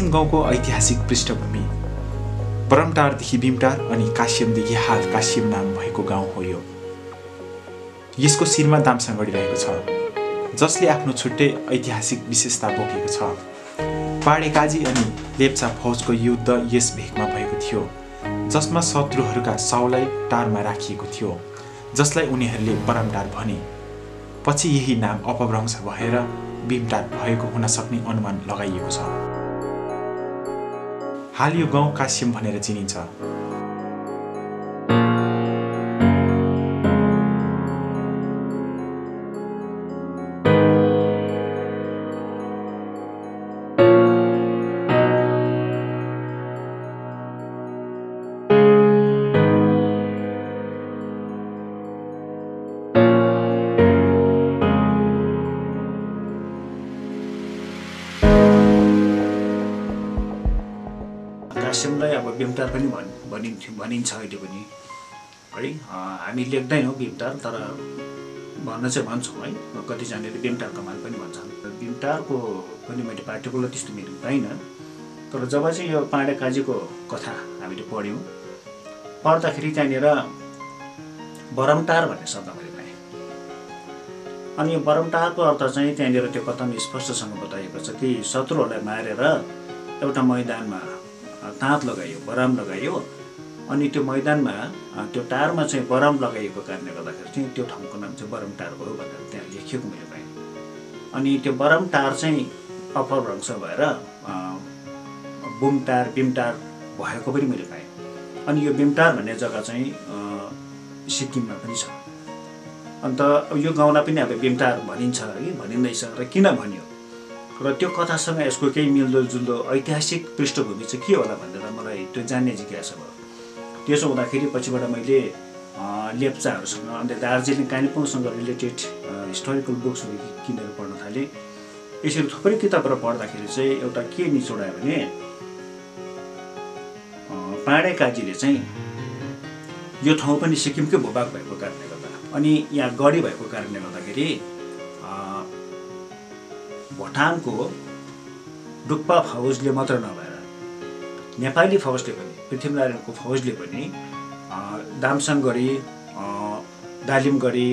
कासिम गाउँको ऐतिहासिक पृष्ठभूमि परमटारदेखि भीमटार अनि कासियमदेखि हाल कासियम नाम भएको गाउँ हो यो। यसको शिरमा दामसाङगढी रहेको छ जसले आफ्नो छुट्टै ऐतिहासिक विशेषता बोकेको छ। पाडे काजी अनि लेप्चा फौजको युद्ध यस भेगमा भएको थियो जसमा शत्रुहरूका साउलाई टारमा राखिएको थियो जसलाई उनीहरूले परमटार भने। पछि यही नाम अपभ्रंश भएर भीमटार भएको हुन सक्ने अनुमान लगाइएको छ। हाल यो गाउँ काश्यम भनेर चिनिन्छ। कास्यमलाई अब भीमटार पनि भन् भनिन्थ्यो भनिन्छ अहिले पनि। है हामी लेख्दैनौँ भीमटार तर भन्न चाहिँ भन्छौँ है। कतिजनाले भीमटार कमाल पनि भन्छन्। भीमटारको पनि मैले पार्टिकुलर त्यस्तो मेरो पाइनँ तर जब चाहिँ यो पाँडे काजीको कथा हामीले पढ्यौँ पढ्दाखेरि त्यहाँनिर बरमटार भन्ने शब्द मैले पाएँ। अनि बरमटारको अर्थ चाहिँ त्यहाँनिर त्यो कथन स्पष्टसँग बताइएको छ कि शत्रुहरूलाई मारेर एउटा मैदानमा ताँत लगाइयो बराम लगाइयो। अनि त्यो मैदानमा त्यो टारमा चाहिँ बराम लगाइएको कारणले गर्दाखेरि चाहिँ त्यो ठाउँको नाम चाहिँ बरम टार भयो भनेर त्यहाँ लेखिएको मैले पाएँ। अनि त्यो बरम टार चाहिँ अपभ्रंश भएर बुमटार बिमटार भएको पनि मैले पाएँ। अनि यो बिमटार भन्ने जग्गा चाहिँ सिक्किममा पनि छ। अन्त यो गाउँलाई पनि अब बिमटार भनिन्छ है भनिँदैछ र किन भनियो? र त्यो कथासँग यसको केही मिल्दोजुल्दो ऐतिहासिक पृष्ठभूमि चाहिँ के होला भनेर मलाई त्यो जान्ने जिज्ञासा भयो। त्यसो हुँदाखेरि पछिबाट मैले लेप्चाहरूसँग अन्त दार्जिलिङ कालिम्पोङसँग रिलेटेड हिस्टोरिकल बुक्सहरू किनेर पढ्न थालेँ। यसरी थुप्रै किताबहरू पढ्दाखेरि चाहिँ एउटा के निचोडायो भने पाँडे काजीले चाहिँ यो ठाउँ पनि सिक्किमकै भूभाग भएको कारणले गर्दा अनि यहाँ गढी भएको कारणले गर्दाखेरि भुटानको डुक्पा फौजले मात्र नभएर नेपाली फौजले पनि पृथ्वीनारायणको फौजले पनि दामसाङगढी दालिमगढी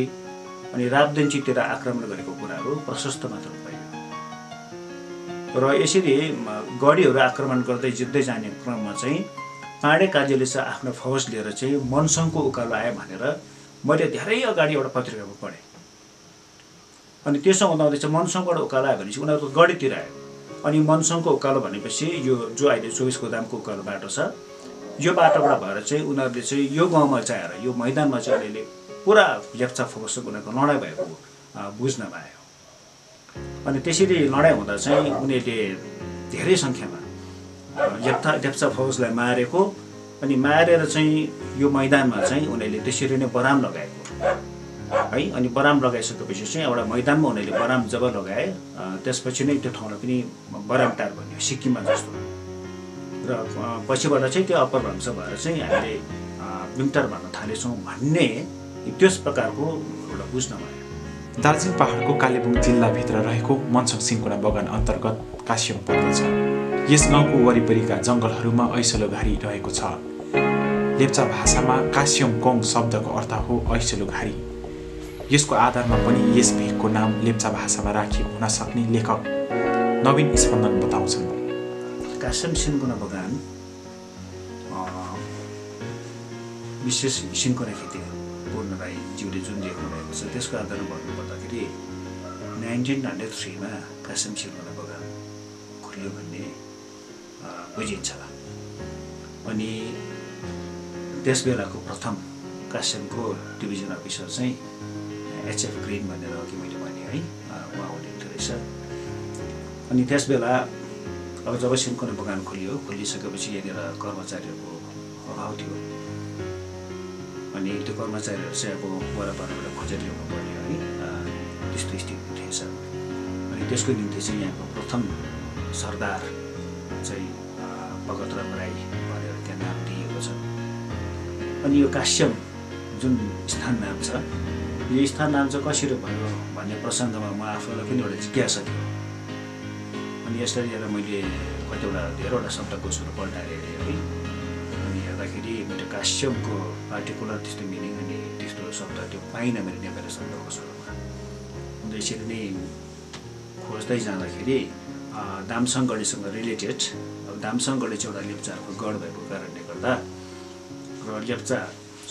अनि राबदेन्चीतिर आक्रमण गरेको कुराहरू प्रशस्त मात्रामा पाइयो र यसरी गढीहरू आक्रमण गर्दै जित्दै जाने क्रममा चाहिँ पाँडे काजीले चाहिँ आफ्नो फौज लिएर चाहिँ मनसङको उकालो आयो भनेर मैले धेरै अगाडि एउटा पत्रिकामा पढेँ। अनि त्यसो हुँदाहुँदै चाहिँ मनसङबाट उकालो आयो भनेपछि उनीहरू गढीतिर आयो। अनि मनसङको उकालो भनेपछि यो जो अहिले चौबिस गोदामको उकालो बाटो छ यो बाटोबाट भएर चाहिँ उनीहरूले चाहिँ यो गाउँमा चाहिँ आएर यो मैदानमा चाहिँ अलिअलि पुरा लेप्चा फोकसको उनीहरूको लडाइँ भएको बुझ्नमा आयो अनि त्यसरी लडाइँ हुँदा चाहिँ उनीहरूले धेरै सङ्ख्यामा लेप्चा लेप्चा फौजलाई मारेको अनि मारेर चाहिँ यो मैदानमा चाहिँ उनीहरूले त्यसरी नै बराम लगाएको। है। अनि बराम लगाइसकेपछि चाहिँ एउटा मैदानमा उनीहरूले बराम जब लगाए त्यसपछि नै त्यो ठाउँलाई पनि बरामटार भन्यो सिक्किममा जस्तो। र पछिबाट चाहिँ त्यो अपभ्रंश भएर चाहिँ हामीले विन्टर भन्न थालेछौँ भन्ने त्यस प्रकारको एउटा बुझ्न भयो। दार्जिलिङ पहाडको कालेबुङ जिल्लाभित्र रहेको मनसङ सिङ्कुना बगान अन्तर्गत काश्यम पर्दछ यस गाउँको वरिपरिका जङ्गलहरूमा ऐसलो घारी रहेको छ। लेप्चा भाषामा कास्यम कोङ शब्दको अर्थ हो ऐसलो घारी। यसको आधारमा पनि यस भेगको नाम लेप्चा भाषामा राखिएको हुन सक्ने लेखक नवीन स्पन्दन बताउँछन्। कास्यम सिन्कुना बगान विशेष सिन्कुना खेती पूर्ण राईज्यूले जुन लेख्नु भएको छ त्यसको आधारमा भन्नुपर्दाखेरि नाइन्टिन हन्ड्रेड थ्रीमा कास्यम सिन्कुना बगान खुल्यो भन्ने बुझिन्छ अनि त्यस बेलाको प्रथम कास्यमको डिभिजन अफिसर चाहिँ एचएफ ग्रिन भनेर अघि मैले भने है? उहाँ हुनुहुन्थ्यो रहेछ। अनि त्यस बेला अब जब सिन्कोना बगान खोलियो खोलिसकेपछि यहाँनिर कर्मचारीहरूको अभाव थियो। अनि त्यो कर्मचारीहरू चाहिँ अब वरपरबाट खोजेर ल्याउनु पर्ने है त्यस्तो स्थिति थिएछ। अनि त्यसको निम्ति चाहिँ यहाँको प्रथम सरदार चाहिँ भगतराम राई भनेर त्यहाँ नाम दिएको छ। अनि यो काश्यम जुन स्थान नाम छ यो स्थान नाम चाहिँ कसरी भयो भन्ने प्रसङ्गमा म आफूलाई पनि एउटा जिज्ञासा थियो। अनि यसरी हेरेर मैले कतिवटा धेरैवटा शब्दकोशहरू पल्टाएर हेरेँ है। अनि हेर्दाखेरि मेरो काश्यपको पार्टिकुलर त्यस्तो मिनिङ अनि त्यस्तो शब्द त्यो पाइनँ मेरो नेपाली शब्दकोशहरूमा अन्त यसरी नै खोज्दै जाँदाखेरि दामसङगढीसँग रिलेटेड अब दामसङगढी चाहिँ एउटा लेप्चाहरूको गढ भएको कारणले गर्दा र लेप्चा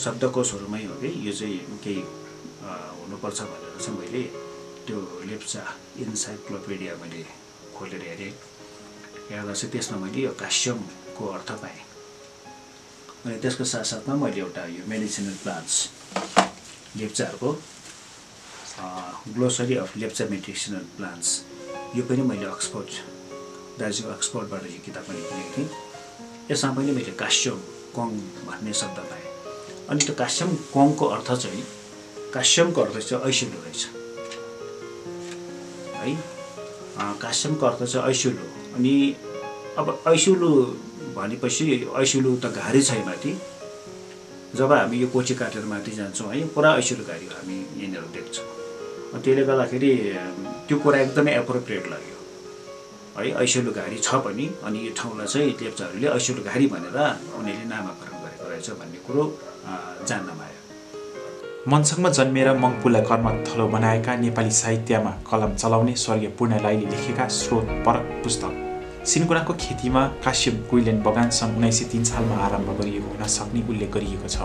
शब्दकोशहरूमै हो कि यो चाहिँ केही हुनुपर्छ भनेर चाहिँ मैले त्यो लेप्चा इन्साइक्लोपिडिया मैले खोलेर हेरेँ। हेर्दा चाहिँ त्यसमा मैले यो काश्यमको अर्थ पाएँ। अनि त्यसको साथसाथमा मैले एउटा यो मेडिसिनल प्लान्ट्स लेप्चाहरूको glossary of Lepcha medicinal plants यो पनि मैले अक्सफोर्ड दार्जिलिङ अक्सफोर्डबाट यो किताब पनि किनेको थिएँ। यसमा पनि मैले काश्यम कङ भन्ने शब्द पाएँ। अनि त्यो काश्यम कङको अर्थ चाहिँ काश्यमको अर्थ चाहिँ ऐसुलो रहेछ। है? काश्यमको अर्थ चाहिँ ऐसुलो अनि अब ऐसुलु भनेपछि ऐसुलु त घारी छ माथि। जब हामी यो कोची काटेर माथि जान्छौँ है पुरा ऐसुलु घारी हामी यिनीहरू देख्छौँ। त्यसले गर्दाखेरि त्यो कुरा एकदमै एप्रोप्रिएट लाग्यो। है ऐसुलु घारी छ पनि अनि यो ठाउँलाई चाहिँ लेप्चाहरूले ऐसुलु घारी भनेर उनीहरूले नामाकरण गरेको रहेछ भन्ने कुरो जान्न पायो मनसङमा मङ्पुलाई कर्म थलो बनाएका नेपाली साहित्यमा कलम चलाउने स्वर्गीय पूर्ण राईले लेखेका स्रोत परक पुस्तक। सिन्कुनाको खेतीमा काश्यप कुइलेन बगान सन् उन्नाइस सय तिन सालमा आरम्भ गरिएको हुन सक्ने उल्लेख गरिएको छ।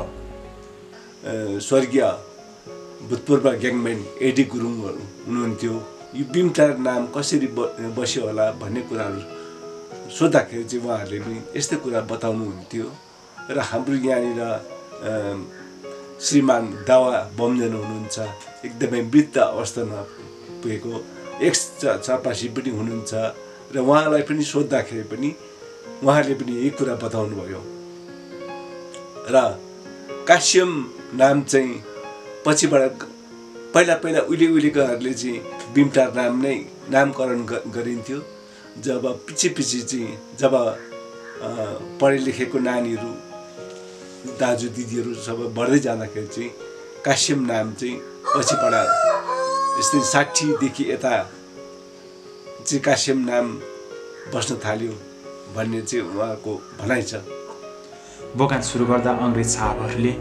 स्वर्गीय भूतपूर्व ग्याङम्यान एडी गुरुङहरू हुनुहुन्थ्यो। यो बिमटार नाम कसरी बस्यो होला भन्ने कुराहरू सोद्धाखेरि चाहिँ उहाँहरूले पनि यस्तै कुरा बताउनुहुन्थ्यो। र हाम्रो यहाँनिर श्रीमान दावा बमजन हुनुहुन्छ एकदमै वृद्ध अवस्थामा पुगेको एक्स चापासी पनि हुनुहुन्छ र उहाँलाई पनि सोद्धाखेरि पनि उहाँले पनि यही कुरा बताउनु भयो र काश्यम नाम चाहिँ पछिबाट पहिला पहिला उहिले उहिलेकोहरूले चाहिँ बिमटार नाम नै नामकरण गरिन्थ्यो। जब पछि पछि चाहिँ जब पढे लेखेको नानीहरू दाजु दिदीहरू सबै बढ्दै जाँदाखेरि चाहिँ काश्यम नाम चाहिँ पछिबाट यस्तै साठीदेखि यता चाहिँ काश्यम नाम बस्न थाल्यो भन्ने चाहिँ उहाँको भनाइ छ। बगान सुरु गर्दा अङ्ग्रेज साहबहरूले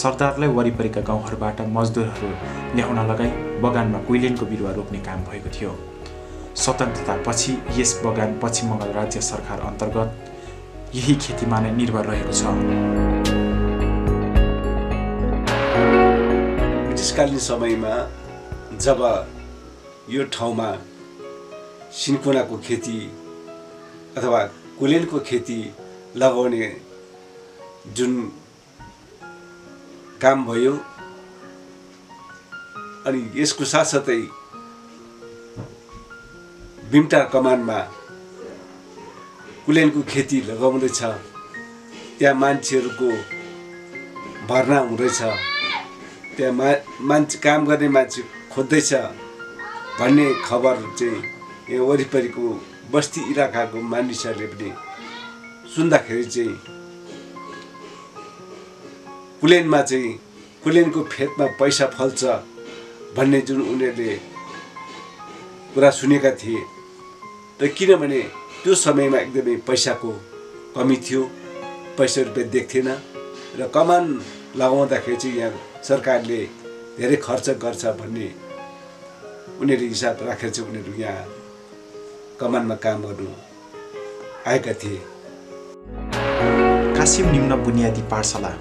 सरदारलाई वरिपरिका गाउँहरूबाट मजदुरहरू ल्याउन लगाई बगानमा कुइलेनको बिरुवा रोप्ने काम भएको थियो। स्वतन्त्रतापछि यस बगान पश्चिम बङ्गाल राज्य सरकार अन्तर्गत यही खेतीमा नै निर्भर रहेको छ। ब्रिटिसकालीन समयमा जब यो ठाउँमा सिन्कोनाको खेती अथवा कुलेनको खेती लगाउने जुन काम भयो अनि यसको साथसाथै बिमटार कमानमा कुलेनको खेती लगाउँदैछ त्यहाँ मान्छेहरूको भर्ना हुँदैछ। त्यहाँ मा मान्छे काम गर्ने मान्छे खोज्दैछ भन्ने खबर चाहिँ यहाँ वरिपरिको बस्ती इलाकाको मानिसहरूले पनि सुन्दाखेरि चाहिँ कुलेनमा चाहिँ कुलेनको फेदमा पैसा फल्छ भन्ने जुन उनीहरूले कुरा सुनेका थिए र किनभने त्यो समयमा एकदमै पैसाको कमी थियो पैसा रुपियाँ देख्थेन र कमान लगाउँदाखेरि चाहिँ यहाँ सरकारले धेरै खर्च गर्छ भन्ने उनीहरूले हिसाब राखेर चाहिँ उनीहरू यहाँ कमानमा काम गर्नु आएका थिए। कासिम निम्न बुनियादी पाठशाला।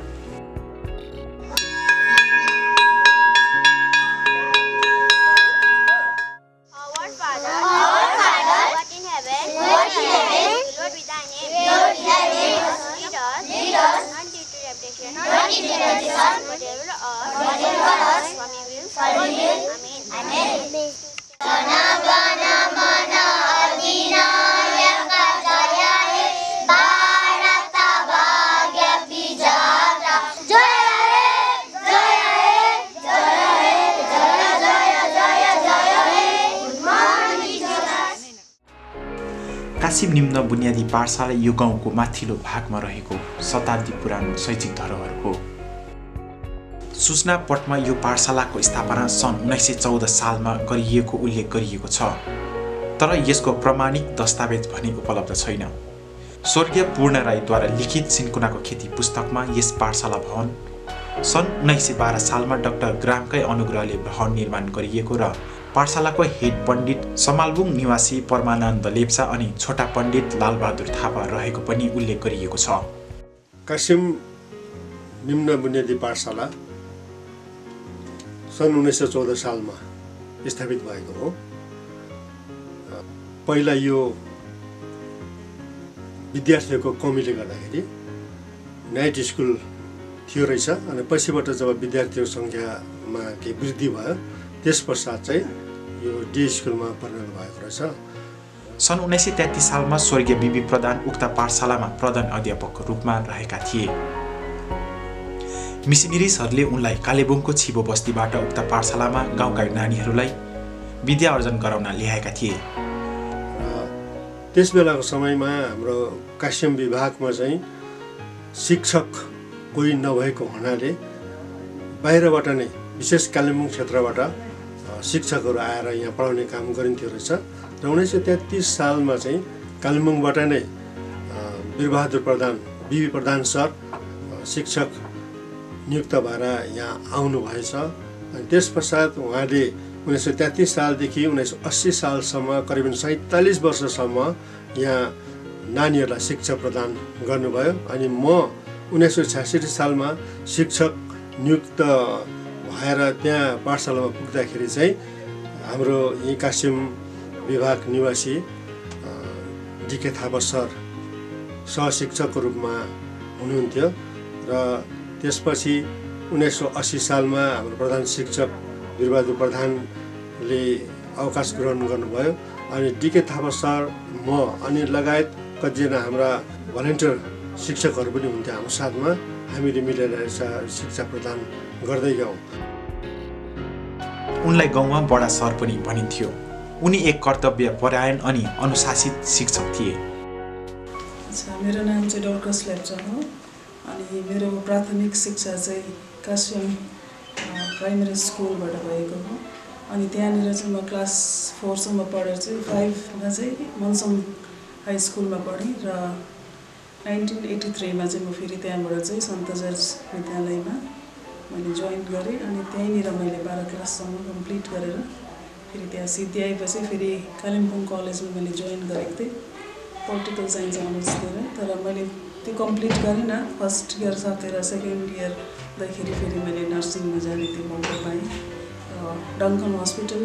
कासिम निम्न बुनियादी पाठशाला यो गाउँको माथिल्लो भागमा रहेको शताब्दी पुरानो शैक्षिक धरोहर हो सूचना पटमा यो पाठशालाको स्थापना सन् उन्नाइस सय चौध सालमा गरिएको उल्लेख गरिएको छ। तर यसको प्रमाणिक दस्तावेज भने उपलब्ध छैन। स्वर्गीय पूर्ण राईद्वारा लिखित सिन्कुनाको खेती पुस्तकमा यस पाठशाला भवन सन् उन्नाइस सय बाह्र सालमा डाक्टर ग्रामकै अनुग्रहले भवन निर्माण गरिएको र पाठशालाको हेड पण्डित समालबुङ निवासी परमानन्द लेप्चा अनि छोटा पण्डित लालबहादुर थापा रहेको पनि उल्लेख गरिएको छ। कासिम निम्न बुनियादी पाठशाला सन् उन्नाइस सय चौध सालमा स्थापित भएको हो। पहिला यो विद्यार्थीहरूको कमीले गर्दाखेरि नाइट स्कुल थियो रहेछ अनि पछिबाट जब विद्यार्थीहरूको सङ्ख्यामा केही वृद्धि भयो त्यस पश्चात चाहिँ यो डे स्कुलमा परिणत भएको रहेछ। सन् उन्नाइस सय तेत्तिस सालमा स्वर्गीय बिबी प्रधान उक्त पाठशालामा प्रधान अध्यापकको रूपमा रहेका थिए। मिसिनेरिसहरूले उनलाई कालेबुङको छिबो बस्तीबाट उक्त पाठशालामा गाउँका नानीहरूलाई विद्या अर्जन गराउन ल्याएका थिए। त्यस बेलाको समयमा हाम्रो काश्यम विभागमा चाहिँ शिक्षक कोही नभएको हुनाले बाहिरबाट नै विशेष कालिम्पोङ क्षेत्रबाट शिक्षकहरू आएर यहाँ पढाउने काम गरिन्थ्यो रहेछ र उन्नाइस सय तेत्तिस सालमा चाहिँ कालिम्पोङबाट नै अ, वीरबहादुर प्रधान बिबी प्रधान सर शिक्षक नियुक्त भएर यहाँ आउनुभएछ अनि त्यस पश्चात उहाँले उन्नाइस सय तेत्तिस सालदेखि उन्नाइस सय अस्सी सालसम्म करिबन सैँतालिस वर्षसम्म यहाँ नानीहरूलाई शिक्षा प्रदान गर्नुभयो। अनि म उन्नाइस सय छ्यासठी सालमा शिक्षक नियुक्त भएर त्यहाँ पाठशालामा पुग्दाखेरि चाहिँ हाम्रो यही कासिम विभाग निवासी डिके थापा सर सहशिक्षकको रूपमा हुनुहुन्थ्यो र त्यसपछि उन्नाइस सय अस्सी सालमा हाम्रो प्रधान शिक्षक वीरबहादुर प्रधानले अवकाश ग्रहण गर्नुभयो अनि डिके थापा सर म अनि लगायत कतिजना हाम्रा भलेन्टियर शिक्षकहरू पनि हुन्थ्यो हाम्रो साथमा। हामीले मिलेर शिक्षा प्रदान गर्दै गयौँ उनलाई गाउँमा बडा सर पनि भनिन्थ्यो। उनी एक कर्तव्य परायण अनि अनुशासित शिक्षक थिए। अच्छा मेरो नाम चाहिँ डर्कस लेप्चा हो अनि मेरो प्राथमिक शिक्षा चाहिँ काश्यम प्राइमेरी स्कुलबाट भएको हो। अनि त्यहाँनिर चाहिँ म क्लास फोरसम्म पढेर चाहिँ फाइभमा चाहिँ मनसङ हाई स्कुलमा पढेँ र नाइन्टिन एट्टी थ्रीमा चाहिँ म फेरि त्यहाँबाट चाहिँ सन्त जर्ज विद्यालयमा मैले जोइन गरेँ अनि त्यहीँनिर मैले बाह्र क्लाससम्म कम्प्लिट गरेर फेरि त्यहाँ सिद्धि आएपछि फेरि कालिम्पोङ कलेजमा मैले जोइन गरेको थिएँ। पोलिटिकल साइन्स अनर्स लिएर तर मैले त्यो कम्प्लिट गरिनँ। फर्स्ट इयर सकेर सेकेन्ड इयरदेखि फेरि मैले नर्सिङमा जाने त्यो मौका पाएँ। डङ्कन हस्पिटल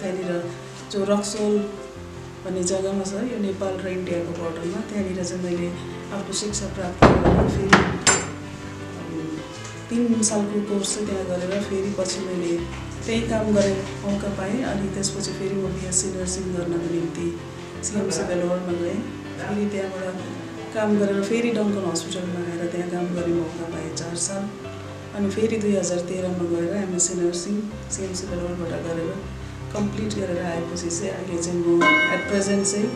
त्यहाँनिर जो रक्सोल भन्ने जग्गामा छ। यो नेपाल र इन्डियाको बोर्डरमा त्यहाँनिर चाहिँ मैले आफ्नो शिक्षा प्राप्त गरेर फेरि तिन सालको कोर्स चाहिँ त्यहाँ गरेर फेरि पछि मैले त्यही काम गरेँ मौका पाएँ अनि त्यसपछि फेरि म बिएससी नर्सिङ गर्नको निम्ति सिएमसी बेलोरमा गएँ। फेरि त्यहाँबाट काम गरेर फेरि डङ्कन हस्पिटलमा आएर त्यहाँ काम गर्ने मौका पाएँ चार साल। अनि फेरि दुई हजार तेह्रमा गएर एमएससी नर्सिङ सिएमसी बेलोरबाट गरेर कम्प्लिट गरेर आएपछि चाहिँ अहिले चाहिँ म एट प्रेजेन्ट चाहिँ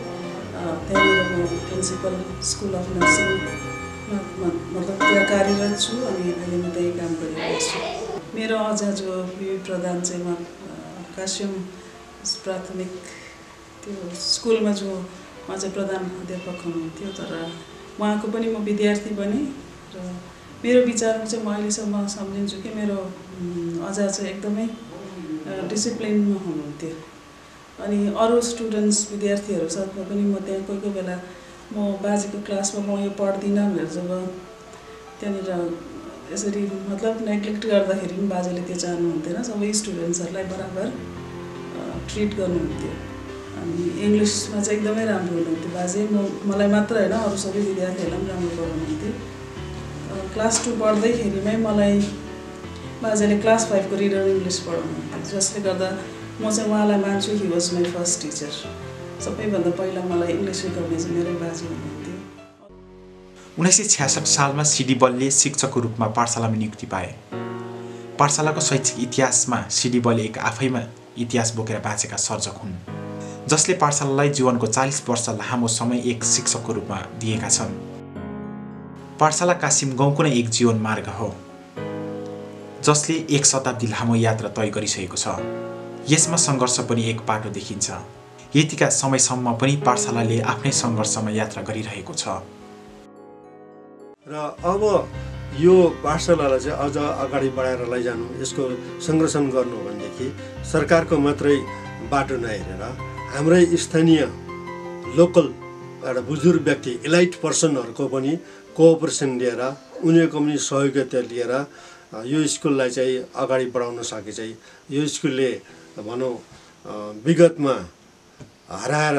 त्यहाँनिर म प्रिन्सिपल स्कुल अफ नर्सिङमा मतलब त्यहाँ कार्यरत छु अनि अहिले म त्यही काम गरिरहेको छु मेरो अझ जो बिबी प्रधान चाहिँ म काश्यम प्राथमिक त्यो स्कुलमा जो उहाँ चाहिँ प्रधान अध्यापक हुनुहुन्थ्यो तर उहाँको पनि म विद्यार्थी बने र मेरो विचारमा चाहिँ म अहिलेसम्म सम्झिन्छु कि मेरो अझ चाहिँ एकदमै डिसिप्लिनमा हुनुहुन्थ्यो। अनि अरू स्टुडेन्ट्स विद्यार्थीहरू साथमा पनि म त्यहाँ कोही कोही बेला म बाजेको क्लासमा म यो पढ्दिनँ भनेर जब त्यहाँनिर यसरी मतलब नेग्लेक्ट गर्दाखेरि पनि बाजेले त्यो चाहनुहुन्थेन सबै स्टुडेन्ट्सहरूलाई बराबर ट्रिट गर्नुहुन्थ्यो। अनि इङ्ग्लिसमा चाहिँ एकदमै राम्रो हुनुहुन्थ्यो बाजे। म मलाई मात्र होइन अरू सबै विद्यार्थीहरूलाई पनि राम्रो पढाउनुहुन्थ्यो क्लास टू पढ्दैखेरिमै मलाई बाजेले क्लास फाइभको रिडर इङ्ग्लिस पढाउनुहुन्थ्यो जसले गर्दा म चाहिँ उहाँलाई मान्छु he was my first teacher सबैभन्दा पहिला मलाई इङ्ग्लिस सिकाउने चाहिँ मेरै बाजे हुनुहुन्थ्यो। उन्नाइस सय छ्यासठ सालमा सिडी बलले शिक्षकको रूपमा पाठशालामा नियुक्ति पाए। पाठशालाको शैक्षिक इतिहासमा सिडी बल एक आफैमा इतिहास बोकेर बाँचेका सर्जक हुन् जसले पाठशालालाई जीवनको चालिस वर्ष लामो समय एक शिक्षकको रूपमा दिएका छन्। पाठशाला कासिम गाउँको नै एक जीवन मार्ग हो। जसले एक शताब्दी लामो यात्रा तय गरिसकेको छ। यसमा सङ्घर्ष पनि एक पाटो देखिन्छ। यतिका समयसम्म पनि पाठशालाले आफ्नै सङ्घर्षमा यात्रा गरिरहेको छ। र अब यो पाठशालालाई चाहिँ अझ अगाडि बढाएर लैजानु यसको संरक्षण गर्नु भनेदेखि सरकारको मात्रै बाटो नहेरेर हाम्रै स्थानीय लोकल एउटा बुजुर्ग व्यक्ति इलाइट पर्सनहरूको पनि कोअपरेसन लिएर उनीहरूको पनि सहयोगिता लिएर यो स्कुललाई चाहिँ अगाडि बढाउन सके चाहिँ यो स्कुलले भनौँ विगतमा हराएर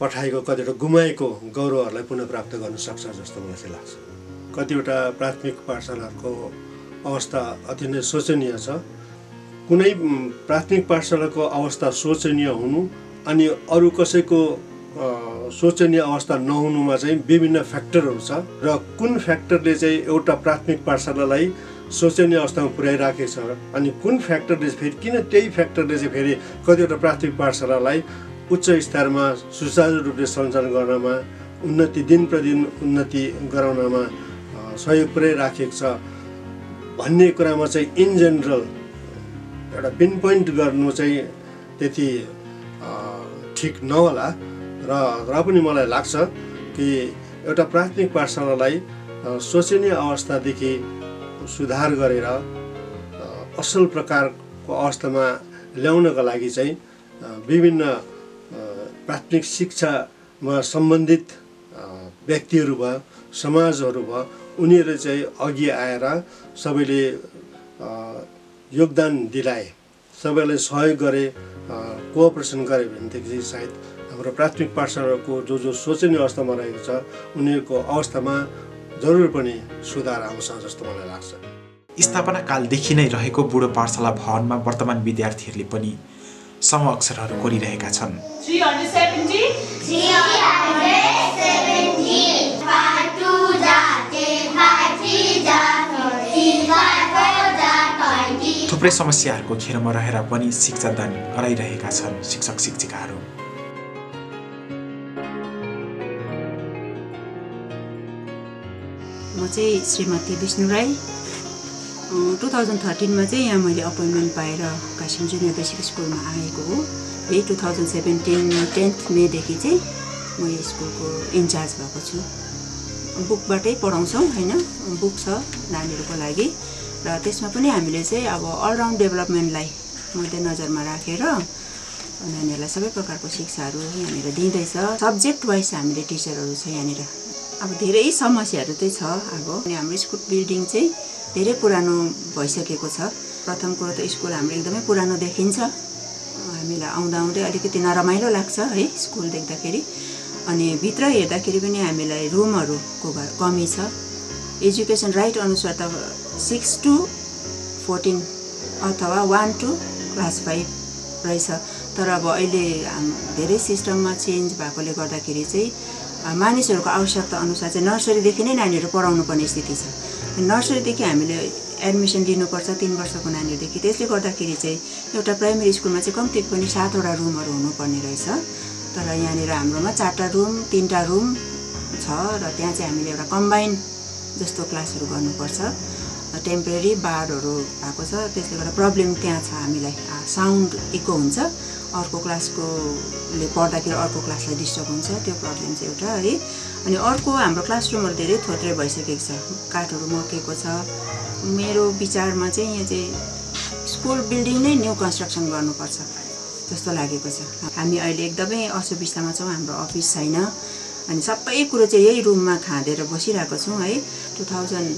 पठाएको कतिवटा गुमाएको गौरवहरूलाई पुनः प्राप्त गर्न सक्छ जस्तो मलाई चाहिँ लाग्छ। कतिवटा प्राथमिक पाठशालाहरूको अवस्था अति नै शोचनीय छ। कुनै प्राथमिक पाठशालाको अवस्था शोचनीय हुनु अनि अरू कसैको शोचनीय अवस्था नहुनुमा चाहिँ विभिन्न फ्याक्टरहरू छ र कुन फ्याक्टरले चाहिँ एउटा प्राथमिक पाठशालालाई शोचनीय अवस्थामा पुर्याइराखेको छ। अनि कुन फ्याक्टरले फेरि किन त्यही फ्याक्टरले चाहिँ फेरि कतिवटा प्राथमिक पाठशालालाई उच्च स्तरमा सुचारू रूपले सञ्चालन गर्नमा उन्नति दिन प्रतिदिन उन्नति गराउनमा सहयोग पुर्याइराखेको छ भन्ने कुरामा चाहिँ इन जेनरल एउटा पिन पोइन्ट गर्नु चाहिँ त्यति ठिक नहोला। र र पनि मलाई लाग्छ कि एउटा प्राथमिक पाठशालालाई शोचनीय अवस्थादेखि सुधार गरेर असल प्रकारको अवस्थामा ल्याउनको लागि चाहिँ विभिन्न प्राथमिक शिक्षामा सम्बन्धित व्यक्तिहरू भयो समाजहरू भयो उनीहरू चाहिँ अघि आएर सबैले योगदान दिलाए सबैलाई सहयोग गरे कोअपरेसन गरे भनेदेखि सायद हाम्रो प्राथमिक पाठशालाको जो जो शोचनीय अवस्थामा रहेको छ उनीहरूको अवस्थामा जरुर पनि सुधार आउँछ जस्तो मलाई लाग्छ। स्थापना कालदेखि नै रहेको बुढो पाठशाला भवनमा वर्तमान विद्यार्थीहरूले पनि सम अक्षरहरू कोरिरहेका छन्। 370 थुप्रै समस्याहरूको खेरमा रहेर पनि शिक्षादान गराइरहेका छन् शिक्षक शिक्षिकाहरू म चाहिँ श्रीमती विष्णु राई। टु थाउजन्ड थर्टिनमा चाहिँ यहाँ मैले अपोइन्टमेन्ट पाएर कासिम जुनियर बेसिक स्कुलमा आएको हो। यही टु थाउजन्ड सेभेन्टिन टेन्थ मेदेखि चाहिँ म यो स्कुलको इन्चार्ज भएको छु। बुकबाटै पढाउँछौँ होइन? बुक छ नानीहरूको लागि। र त्यसमा पनि हामीले चाहिँ अब अलराउन्ड डेभलपमेन्टलाई मध्यनजरमा राखेर नानीहरूलाई सबै प्रकारको शिक्षाहरू यहाँनिर दिँदैछ। सब्जेक्ट वाइज हामीले टिचरहरू छ यहाँनिर। अब धेरै समस्याहरू चाहिँ छ अब। अनि हाम्रो स्कुल बिल्डिङ चाहिँ धेरै पुरानो भइसकेको छ। प्रथम कुरो त स्कुल हाम्रो एकदमै पुरानो देखिन्छ। हामीलाई आउँदा आउँदै अलिकति नरमाइलो लाग्छ है स्कुल देख्दाखेरि। अनि भित्र हेर्दाखेरि पनि हामीलाई रुमहरूको कमी छ। एजुकेसन राइट अनुसार त सिक्स टु फोर्टिन अथवा वान टु क्लास फाइभ रहेछ। तर अब अहिले धेरै सिस्टममा चेन्ज भएकोले गर्दाखेरि चाहिँ मानिसहरूको आवश्यकता अनुसार चाहिँ नर्सरीदेखि नै नानीहरू पढाउनु पर्ने स्थिति छ। नर्सरीदेखि हामीले एडमिसन लिनुपर्छ तिन वर्षको नानीहरूदेखि। त्यसले गर्दाखेरि चाहिँ एउटा प्राइमेरी स्कुलमा चाहिँ कम्ती पनि सातवटा रुमहरू हुनुपर्ने रहेछ। तर यहाँनिर हाम्रोमा चारवटा रुम तिनवटा रुम छ र त्यहाँ चाहिँ हामीले एउटा कम्बाइन जस्तो क्लासहरू गर्नुपर्छ। टेम्परेरी बारहरू भएको छ त्यसले गर्दा प्रब्लम त्यहाँ छ हामीलाई। साउन्ड इको हुन्छ। अर्को क्लासकोले पढ्दाखेरि अर्को क्लासलाई डिस्टर्ब हुन्छ त्यो प्रब्लम चाहिँ एउटा है। अनि अर्को हाम्रो क्लासरुमहरू धेरै थोत्रे भइसकेको छ काठहरू मकेको छ। मेरो विचारमा चाहिँ यहाँ चाहिँ स्कुल बिल्डिङ नै न्यू कन्स्ट्रक्सन गर्नुपर्छ जस्तो लागेको छ। हामी अहिले एकदमै असुविस्तामा छौँ हाम्रो अफिस छैन। अनि सबै कुरो चाहिँ यही रुममा खाँदेर बसिरहेको छौँ है। टु थाउजन्ड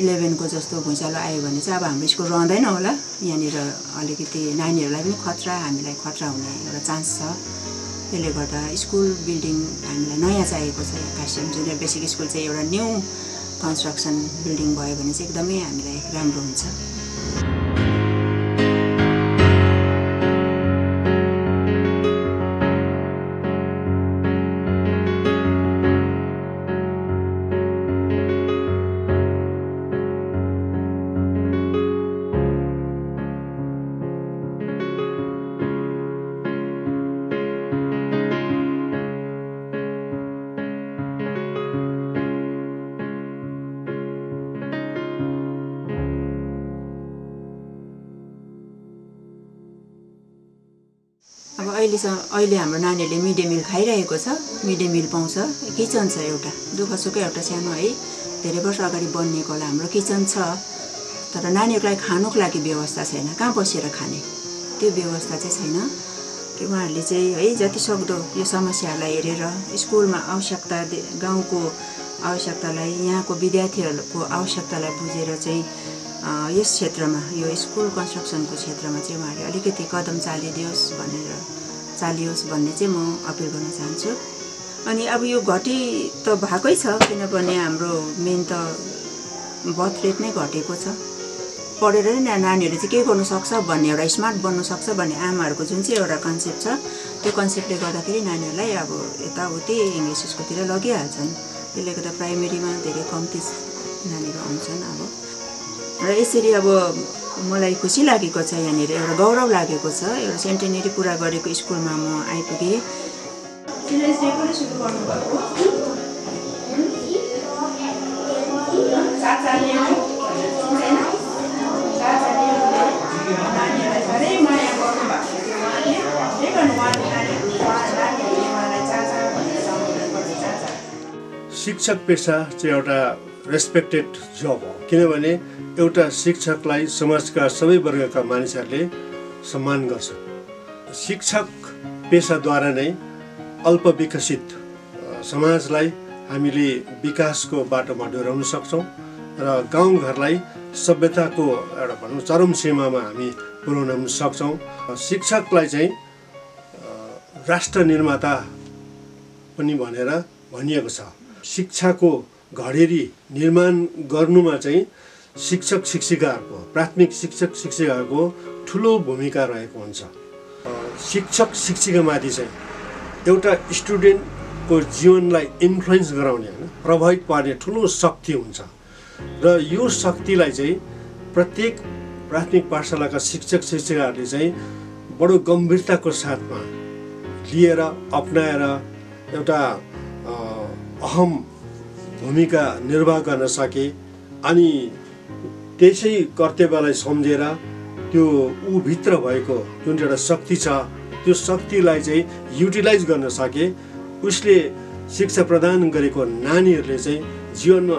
इलेभेनको जस्तो भुइँचालो आयो भने चाहिँ अब हाम्रो स्कुल रहँदैन होला। यहाँनिर अलिकति नानीहरूलाई पनि खतरा हामीलाई खतरा हुने एउटा चान्स छ। त्यसले गर्दा स्कुल बिल्डिङ हामीलाई नयाँ चाहिएको छ। कासिम जुनियर बेसिक स्कुल चाहिँ एउटा न्यू कन्स्ट्रक्सन बिल्डिङ भयो भने चाहिँ एकदमै हामीलाई राम्रो हुन्छ। अहिलेसम्म अहिले हाम्रो नानीहरूले मिड डे मिल खाइरहेको छ मिड डे मिल पाउँछ। किचन छ एउटा। दुःख सुख एउटा सानो है। धेरै वर्ष अगाडि बनिएको होला हाम्रो किचन छ। तर नानीहरूलाई खानुको लागि व्यवस्था छैन। कहाँ बसेर खाने? त्यो व्यवस्था चाहिँ छैन। कि उहाँहरूले चाहिँ है जतिसक्दो यो समस्याहरूलाई हेरेर स्कुलमा आवश्यकता गाउँको आवश्यकतालाई यहाँको विद्यार्थीहरूको आवश्यकतालाई बुझेर चाहिँ यस क्षेत्रमा यो स्कुल कन्स्ट्रक्सनको क्षेत्रमा चाहिँ उहाँहरूले अलिकति कदम चालिदियोस् भनेर चालियोस् भन्ने चाहिँ म अपिल गर्न चाहन्छु। अनि अब यो घटी त भएकै छ किनभने हाम्रो मेन त बर्थ रेट नै घटेको छ। पढेर नै ना- नानीहरू चाहिँ के गर्नु सक्छ भन्ने एउटा स्मार्ट बन्नु सक्छ भन्ने आमाहरूको जुन चाहिँ एउटा कन्सेप्ट छ त्यो कन्सेप्टले गर्दाखेरि नानीहरूलाई अब यताउति इङ्ग्लिस स्कुलतिर लगिहाल्छन्। त्यसले गर्दा प्राइमेरीमा धेरै कम्ती नानीहरू आउँछन् अब। र यसरी अब मलाई खुसी लागेको छ यहाँनिर एउटा गौरव लागेको छ एउटा सेन्टेनेरी पुरा गरेको स्कुलमा म आइपुगेँ। शिक्षक पेसा चाहिँ एउटा रेस्पेक्टेड जब हो। किनभने एउटा शिक्षकलाई समाजका सबै वर्गका मानिसहरूले सम्मान गर्छ। शिक्षक पेसाद्वारा नै अल्पविकसित अ, समाजलाई हामीले विकासको बाटोमा डोर्याउन सक्छौँ र गाउँघरलाई सभ्यताको एउटा भनौँ चरम सीमामा हामी पुर्याउन सक्छौँ। शिक्षकलाई चाहिँ राष्ट्र निर्माता पनि भनेर भनिएको छ। शिक्षाको घडेरी निर्माण गर्नुमा चाहिँ शिक्षक शिक्षिकाहरूको प्राथमिक शिक्षक शिक्षिकाहरूको ठुलो भूमिका रहेको हुन्छ। शिक्षक शिक्षिकामाथि चाहिँ एउटा स्टुडेन्टको जीवनलाई इन्फ्लुएन्स गराउने होइन प्रभावित पार्ने ठुलो शक्ति हुन्छ। र यो शक्तिलाई चाहिँ प्रत्येक प्राथमिक पाठशालाका शिक्षक शिक्षिकाहरूले चाहिँ बडो गम्भीरताको साथमा लिएर अप्नाएर एउटा अहम भूमिका निर्वाह गर्न सके अनि त्यसै कर्तव्यलाई सम्झेर त्यो ऊभित्र भएको जुन एउटा शक्ति छ त्यो शक्तिलाई चाहिँ युटिलाइज गर्न सके। उसले शिक्षा प्रदान गरेको नानीहरूले चाहिँ जीवनमा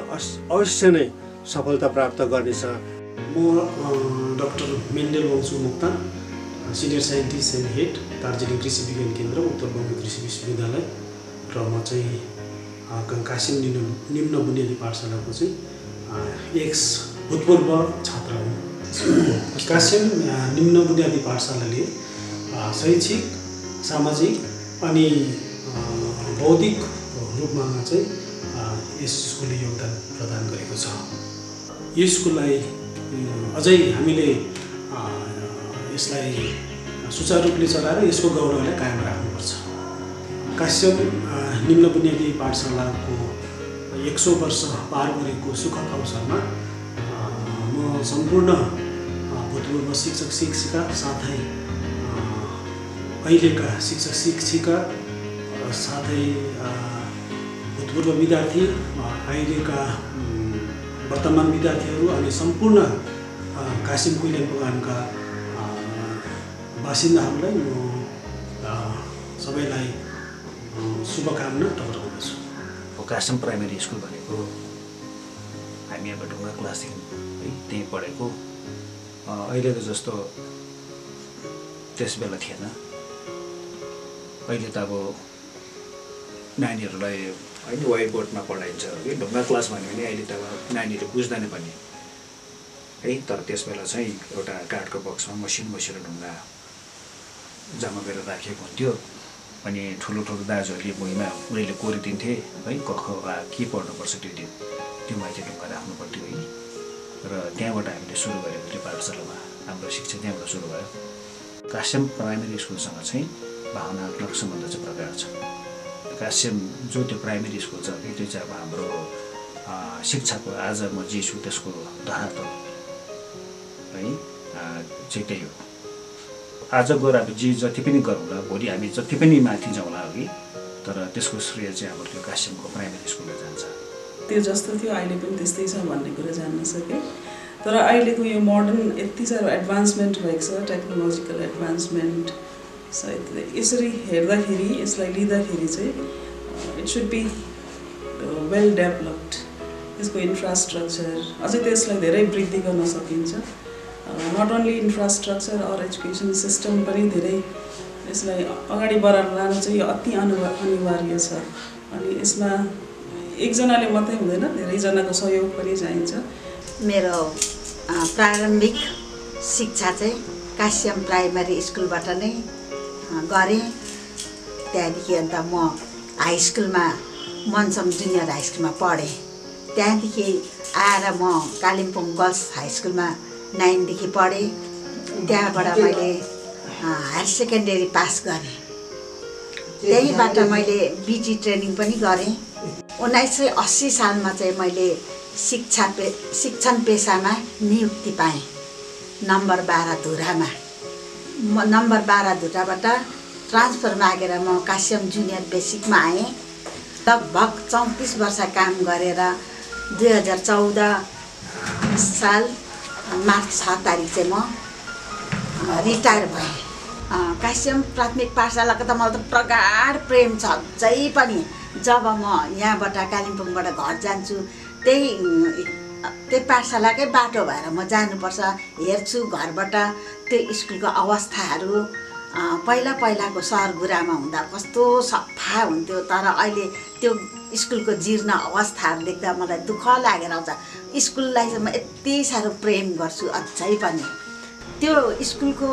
अवश्य नै सफलता प्राप्त गर्नेछ। म doctor Mendel Banshu Moktan senior scientist and head Darjeeling Krishi Vigyan Kendra उत्तर बङ्ग कृषि विश्वविद्यालय र म चाहिँ कासिम निम्न निम्न बुनियादी पाठशालाको चाहिँ अ, एक्स भूतपूर्व छात्र हुँ कासिम निम्न बुनियादी पाठशालाले शैक्षिक सामाजिक अनि बौद्धिक रूपमा चाहिँ यस स्कुलले योगदान प्रदान गरेको छ। यो स्कुललाई अझै हामीले यसलाई सुचारू रूपले चलाएर यसको गौरवलाई कायम राख्नुपर्छ। काश्यप निम्न बुनियादी पाठशालाको एक सौ वर्ष पार गरेको सुखद अवसरमा म सम्पूर्ण भूतपूर्व शिक्षक शिक्षिका साथै अहिलेका शिक्षक शिक्षिका साथै भूतपूर्व विद्यार्थी अहिलेका वर्तमान विद्यार्थीहरू अनि सम्पूर्ण कासिम कुइलेन बगानका बासिन्दाहरूलाई म सबैलाई शुभकामना टक्राउँदछु कासम प्राइमेरी स्कुल भनेको हामी अब ढुङ्गा क्लासदेखि है त्यहीँ पढेको। अहिलेको जस्तो त्यस बेला थिएन। अहिले त अब नानीहरूलाई होइन वाइट बोर्डमा पढाइन्छ है ढुङ्गा क्लास भन्यो भने अहिले त अब नानीहरू बुझ्दैन पनि है तर त्यस बेला चाहिँ एउटा काठको बक्समा मसिनो मसिनो ढुङ्गा जम्मा गरेर राखेको हुन्थ्यो। अनि ठुलो ठुलो दाजुहरूले भुइँमा उनीहरूले कोरिदिन्थे है कख के पढ्नुपर्छ त्यो दिन? त्यो माथि ढुङ्गा राख्नु पर्थ्यो है। र त्यहाँबाट हामीले सुरु गरेको त्यो पाठशालामा हाम्रो शिक्षा त्यहाँबाट सुरु भयो। काश्यम प्राइमेरी स्कुलसँग चाहिँ भावनात्मक सम्बन्ध चाहिँ प्रगाढ छ। काश्यम जो त्यो प्राइमेरी स्कुल छ त्यो चाहिँ अब हाम्रो शिक्षाको आज म जे छु त्यसको धरातल है। चाहिँ त्यही हो। आज गएर अब जे जति पनि गरौँला भोलि हामी जति पनि माथि जाउँला अघि तर त्यसको श्रेय चाहिँ अब त्यो काश्यमको प्राइमेरी स्कुलमा जान्छ। त्यो जस्तो थियो अहिले पनि त्यस्तै छ भन्ने कुरा जान्न सकेँ। तर अहिलेको यो मोडर्न यति साह्रो एडभान्समेन्ट भएको छ टेक्नोलोजिकल एडभान्समेन्ट सायद यसरी हेर्दाखेरि यसलाई लिँदाखेरि चाहिँ it should be well developed यसको इन्फ्रास्ट्रक्चर अझै त्यसलाई धेरै वृद्धि गर्न सकिन्छ। Not only infrastructure or education system पनि धेरै यसलाई अगाडि बढाएर लानु चाहिँ अति अनिवा अनिवार्य छ। अनि यसमा एकजनाले मात्रै हुँदैन धेरैजनाको सहयोग पनि चाहिन्छ। मेरो प्रारम्भिक शिक्षा चाहिँ काश्यम प्राइमरी स्कुलबाट नै गरेँ। त्यहाँदेखि अन्त म हाई स्कुलमा मनसम जुनियर हाई स्कुलमा पढेँ। त्यहाँदेखि आएर म कालिम्पोङ गर्ल्स हाई स्कुलमा नाइनदेखि पढेँ। त्यहाँबाट मैले हायर सेकेन्डरी पास गरेँ। त्यहीँबाट मैले बिटी ट्रेनिङ पनि गरेँ। उन्नाइस सय अस्सी सालमा चाहिँ मैले शिक्षा पे शिक्षण पेसामा नियुक्ति पाएँ। नम्बर बाह्र धुरामा। म नम्बर बाह्र धुराबाट ट्रान्सफर मागेर म काश्यम जुनियर बेसिकमा आएँ। लगभग चौतिस वर्ष काम गरेर दुई हजार चौध साल मार्च छ तारिक चाहिँ म रिटायर भएँ। काश्यम प्राथमिक पाठशालाको त मलाई त प्रगाढ प्रेम छ अझै पनि। जब म यहाँबाट कालिम्पोङबाट घर जान्छु त्यही त्यही पाठशालाकै बाटो भएर म जानुपर्छ हेर्छु घरबाट त्यो स्कुलको अवस्थाहरू। पहिला पहिलाको सरगुरामा हुँदा कस्तो सफा हुन्थ्यो तर अहिले त्यो स्कुलको जीर्ण अवस्थाहरू देख्दा मलाई दुःख लागेर आउँछ। स्कुललाई चाहिँ म यति साह्रो प्रेम गर्छु अझै पनि। त्यो स्कुलको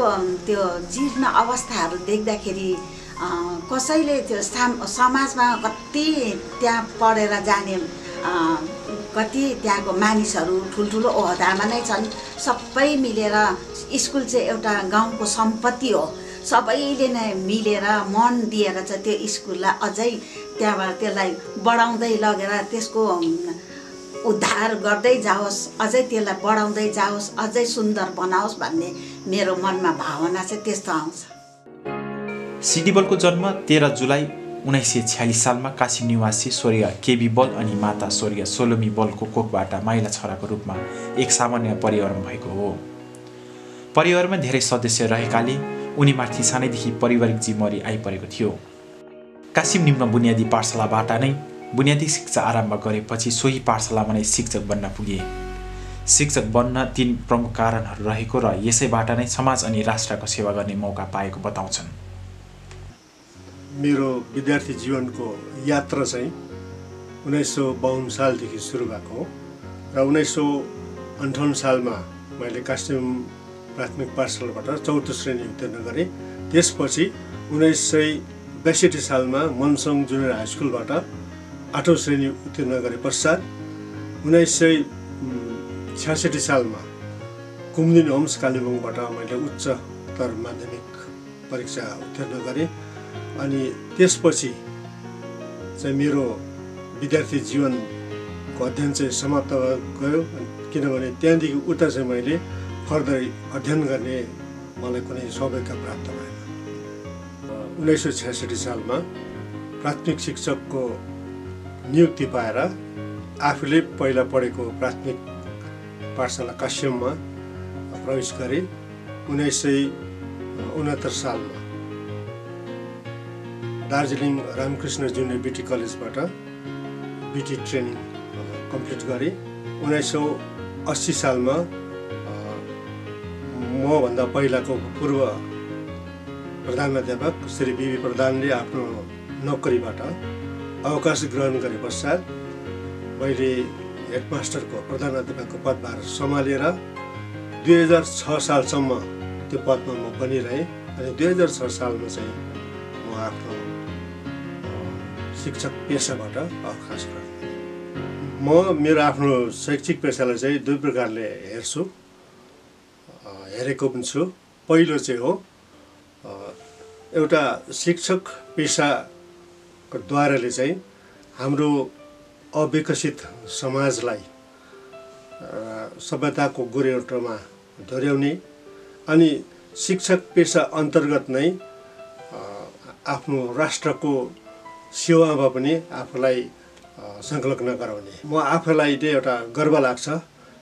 त्यो जीर्ण अवस्थाहरू देख्दाखेरि कसैले त्यो साम समाजमा कति त्यहाँ पढेर जाने कति त्यहाँको मानिसहरू ठुल्ठुलो ओहदामा नै छन् सबै मिलेर स्कुल चाहिँ एउटा गाउँको सम्पत्ति हो। सबैले नै मिलेर मन दिएर चाहिँ त्यो स्कुललाई अझै त्यहाँबाट त्यसलाई बढाउँदै लगेर त्यसको उद्धार गर्दै जाओस् अझै त्यसलाई बढाउँदै जाओस् अझै सुन्दर बनाओस् भन्ने मेरो मनमा भावना चाहिँ त्यस्तो आउँछ। सिडी बलको जन्म तेह्र जुलाई उन्नाइस सय छ्यालिस सालमा काशी निवासी स्वर्गीय केबी बल अनि माता स्वर्गीय सोलोमी बलको कोखबाट माइला छोराको रूपमा एक सामान्य परिवारमा भएको हो। परिवारमा धेरै सदस्य रहेकाले उनीमाथि सानैदेखि पारिवारिक जिम्मेवारी आइपरेको थियो। कासिम निम्न बुनियादी पाठशालाबाट नै बुनियादी शिक्षा आरम्भ गरेपछि सोही पाठशालामा नै शिक्षक बन्न पुगे। शिक्षक बन्न तीन प्रमुख कारणहरू रहेको र यसैबाट नै समाज अनि राष्ट्रको सेवा गर्ने मौका पाएको बताउँछन्। मेरो विद्यार्थी जीवनको यात्रा चाहिँ उन्नाइस सौ बाहन्न सालदेखि सुरु भएको हो र उन्नाइस सौ अन्ठाउन्न सालमा मैले कास्टिम प्राथमिक पाठशालाबाट चौथो श्रेणी उत्तीर्ण गरेँ। त्यसपछि उन्नाइस सय बैसठी सालमा मनसङ जुनियर हाई स्कुलबाट आठौँ श्रेणी उत्तीर्ण गरे पश्चात उन्नाइस सय छ्यासठी सालमा कुमुदिनी होम्स कालिम्पोङबाट मैले उच्चतर माध्यमिक परीक्षा उत्तीर्ण गरेँ। अनि त्यसपछि चाहिँ मेरो विद्यार्थी जीवनको अध्ययन चाहिँ समाप्त गयो किनभने त्यहाँदेखि उता चाहिँ मैले फर्दर अध्ययन गर्ने मलाई कुनै सौभाग्य प्राप्त भएन। उन्नाइस सय छ्यासठी सालमा प्राथमिक शिक्षकको नियुक्ति पाएर आफूले पहिला पढेको प्राथमिक पाठशाला काश्यममा प्रवेश गरेँ उन्नाइस सय उनहत्तर सालमा दार्जिलिङ रामकृष्ण जुनियर बिटी कलेजबाट बिटी ट्रेनिङ कम्प्लिट गरेँ उन्नाइस सौ अस्सी सालमा मभन्दा पहिलाको पूर्व प्रधानाध्यापक श्री बिबी प्रधानले आफ्नो नोकरीबाट अवकाश ग्रहण गरे पश्चात मैले हेडमास्टरको प्रधानाध्यापकको पदभार सम्हालेर दुई हजार छ सालसम्म त्यो पदमा म बनिरहेँ अनि दुई हजार छ सालमा चाहिँ म आफ्नो शिक्षक पेसाबाट अवकाश गरेँ। म मेरो आफ्नो शैक्षिक पेसालाई चाहिँ दुई प्रकारले हेर्छु। हेरेको पनि छु। पहिलो चाहिँ हो एउटा शिक्षक पेसाको द्वाराले चाहिँ हाम्रो अविकसित समाजलाई सभ्यताको गोरेटोमा डोर्याउने अनि शिक्षक पेसा अन्तर्गत नै आफ्नो राष्ट्रको सेवामा पनि आफूलाई संलग्न गराउने। म आफूलाई चाहिँ एउटा गर्व लाग्छ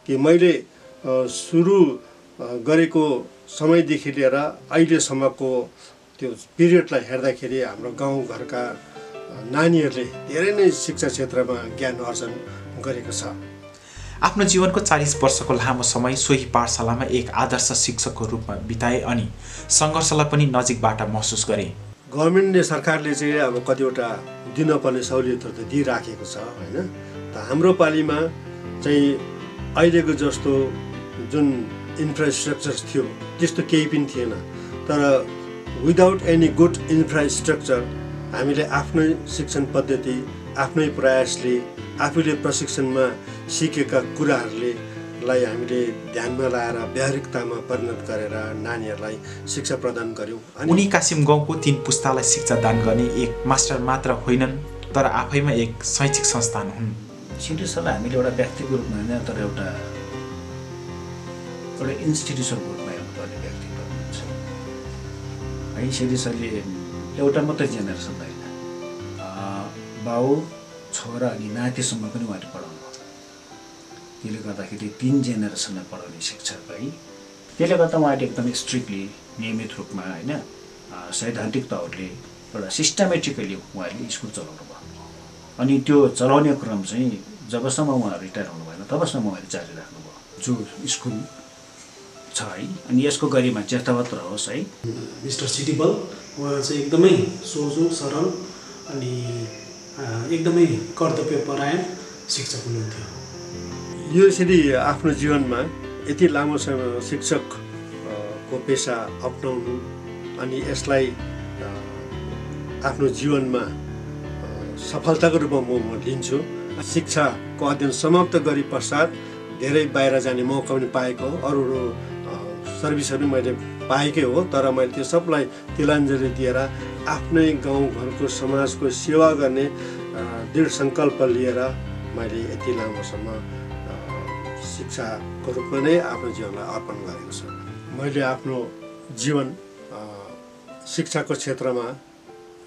कि मैले सुरु गरेको समयदेखि लिएर अहिलेसम्मको त्यो पिरियडलाई हेर्दाखेरि हाम्रो गाउँघरका नानीहरूले धेरै नै शिक्षा क्षेत्रमा ज्ञान अर्जन गरेको छ। आफ्नो जीवनको चालिस वर्षको लामो समय सोही पाठशालामा एक आदर्श शिक्षकको रूपमा बिताए अनि सङ्घर्षलाई पनि नजिकबाट महसुस गरे। गभर्मेन्टले सरकारले चाहिँ अब कतिवटा दिनपर्ने सहुलियतहरू त दिइराखेको छ होइन? त हाम्रो पालिमा चाहिँ अहिलेको जस्तो जुन इन्फ्रास्ट्रक्चर थियो त्यस्तो केही पनि थिएन तर विदाउट एनी गुड इन्फ्रास्ट्रक्चर हामीले आफ्नै शिक्षण पद्धति आफ्नै प्रयासले आफूले प्रशिक्षणमा सिकेका कुराहरूले लाई हामीले ध्यानमा लाएर व्यावहारिकतामा परिणत गरेर नानीहरूलाई शिक्षा प्रदान गऱ्यौँ उनी कासिम गाउँको तिन पुस्तालाई शिक्षा दान गर्ने एक मास्टर मात्र होइनन् तर आफैमा एक शैक्षिक संस्थान हुन् सिडिसलाई हामीले एउटा व्यक्तिको रूपमा होइन तर एउटा एउटा इन्स्टिट्युसनको रूपमा हेर्नुपर्ने व्यक्तित्व हुनुहुन्छ है सिडिसले एउटा मात्रै जेनेरेसन होइन बाउ छोरा अनि नातिसम्म पनि उहाँले पढाउनु भयो त्यसले गर्दाखेरि तिन जेनेरेसनलाई पढाउने शिक्षक है त्यसले गर्दा उहाँले एकदमै स्ट्रिक्टली नियमित रूपमा होइन सैद्धान्तिक तौरले एउटा सिस्टमेटिकली उहाँले स्कुल चलाउनु भयो अनि त्यो चलाउने क्रम चाहिँ जबसम्म उहाँ रिटायर हुनु भएन तबसम्म उहाँले जारी राख्नुभयो। जो स्कुल छ है। अनि यसको गरिमा यथावत रहोस् है। मिस्टर सिटिबल उहाँ चाहिँ एकदमै सोझो सरल अनि एकदमै कर्तव्यपरायण शिक्षक हुनुहुन्थ्यो। यो यसरी आफ्नो जीवनमा यति लामो समय शिक्षक को पेसा अप्नाउनु अनि यसलाई आफ्नो जीवनमा सफलताको रूपमा म म लिन्छु। शिक्षाको अध्ययन समाप्त गरे पश्चात धेरै बाहिर जाने मौका पनि पाएको अरू अरू सर्भिसहरू मैले पाएकै हो तर मैले त्यो सबलाई तिलाञ्जली दिएर आफ्नै गाउँघरको समाजको सेवा गर्ने दृढ सङ्कल्प लिएर मैले यति लामोसम्म शिक्षाको रूपमा नै आफ्नो जीवनलाई अर्पण गरेको छु। मैले आफ्नो जीवन शिक्षाको क्षेत्रमा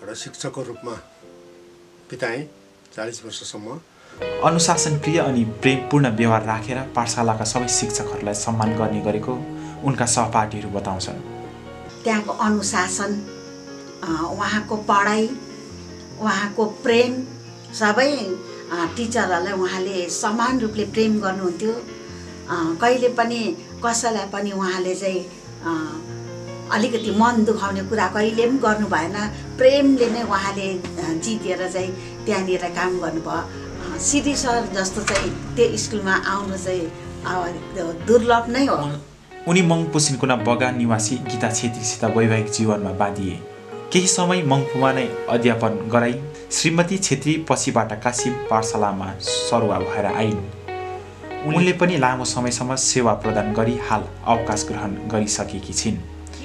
एउटा शिक्षकको रूपमा बिताएँ चालिस वर्षसम्म। अनुशासन प्रिय अनि प्रेमपूर्ण व्यवहार राखेर पाठशालाका सबै शिक्षकहरूलाई सम्मान गर्ने गरेको उनका सहपाठीहरू बताउँछन्। त्यहाँको अनुशासन उहाँको पढाइ उहाँको प्रेम सबै टिचरहरूलाई उहाँले समान रूपले प्रेम गर्नुहुन्थ्यो। कहिले पनि कसैलाई पनि उहाँले चाहिँ अलिकति मन दुखाउने कुरा कहिले पनि गर्नु भएन। प्रेमले नै उहाँले जितेर चाहिँ त्यहाँनिर काम गर्नुभयो। सिडी सर जस्तो चाहिँ त्यो स्कुलमा आउनु चाहिँ दुर्लभ नै हो। उनी मङपुसिन्कुना बगान निवासी गीता छेत्रीसित वैवाहिक जीवनमा बाँधिए। केही समय मङ्पुमा नै अध्यापन गराई श्रीमती छेत्री पछिबाट काशी पाठशालामा सरुवा भएर आइन्। उनले पनि लामो समयसम्म सेवा प्रदान गरी हाल अवकाश ग्रहण गरिसकेकी छिन्।